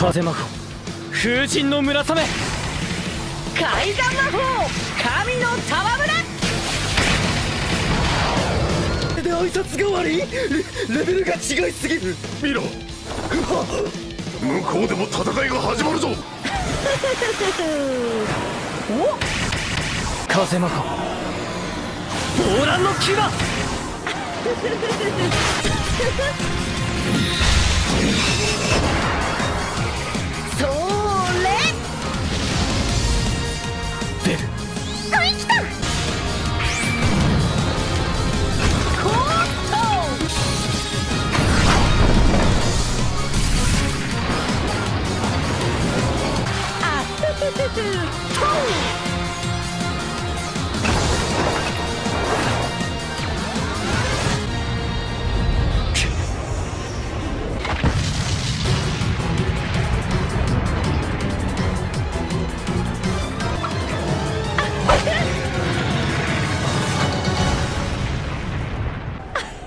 風魔法風神の村雨。海岸魔法神の戯れ。で挨拶代わり？レレベルが違いすぎる。見ろ。向こうでも戦いが始まるぞ。風魔法暴乱の牙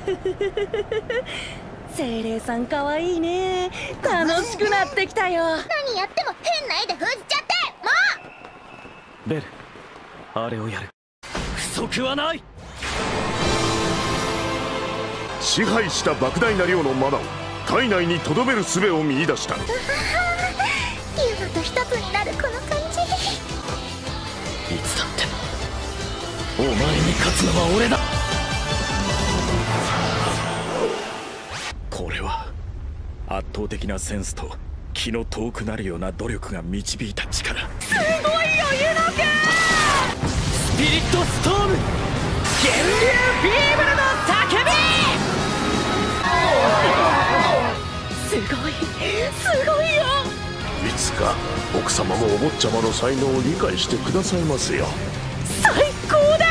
精霊さんかわいいね。楽しくなってきたよ。何やっても変な絵で封じちゃって。もう！ベルあれをやる。不足はない。支配した莫大な量のマナを体内に留める術を見出した。ユマと一つになるこの感じいつだってお前に勝つのは俺だこれは圧倒的なセンスと気の遠くなるような努力が導いた力。すごい余裕のかスピリットストーム！源流フィーブルの叫び！すごいすごいよ！いつか奥様もお坊ちゃまの才能を理解してくださいますよ。最高だ！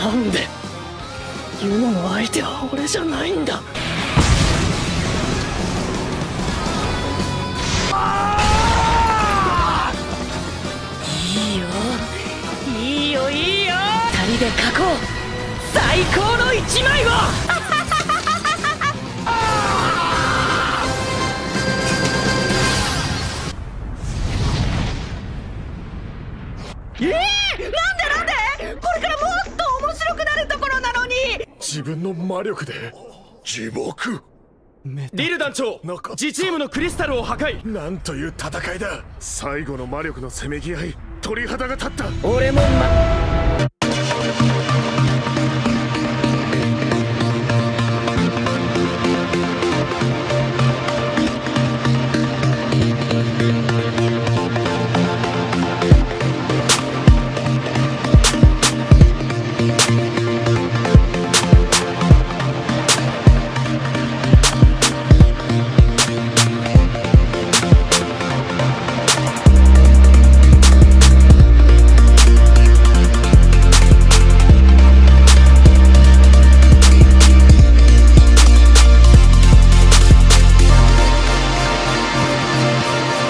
なんで？ユノの相手は俺じゃないんだ。いいよいいよいいよ。二人で描こう。最高の一枚自分の魔力で自爆。リル団長自チームのクリスタルを破壊。なんという戦いだ。最後の魔力のせめぎ合い鳥肌が立った。俺もま